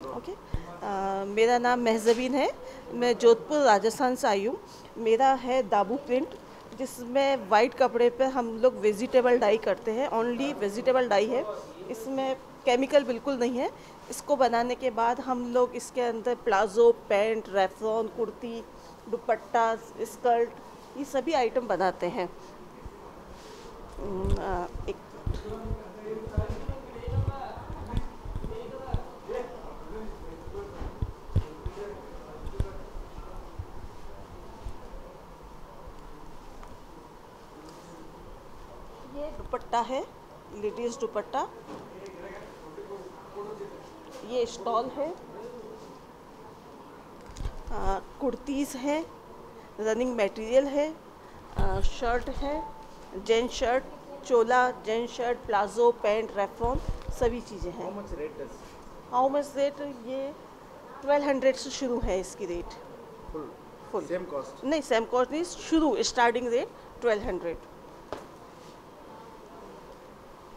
Okay अ, मेरा नाम महजबीन है। मैं जोधपुर राजस्थान से आई हूँ। मेरा है दाबू प्रिंट जिसमें वाइट कपड़े पे हम लोग वेजिटेबल डाई करते हैं। ओनली वेजिटेबल डाई है। इसमें केमिकल बिल्कुल नहीं है। इसको बनाने के बाद हम लोग इसके अंदर प्लाजो पैंट रेफरॉन कुर्ती दुपट्टा स्कर्ट ये सभी आइटम बनाते हैं। ये दुपट्टा है लेडीज़ दुपट्टा। ये स्टॉल है। कुर्तीज़ है रनिंग मटेरियल है आ, शर्ट है जेंट शर्ट चोला जेंट शर्ट प्लाजो पैंट रेफरॉन सभी चीज़ें हैं। हाउ मच रेट ये ट्वेल्व हंड्रेड से शुरू है इसकी रेट? Full Same cost. नहीं सेम कॉस्ट नहीं शुरू स्टार्टिंग रेट ट्वेल्व हंड्रेड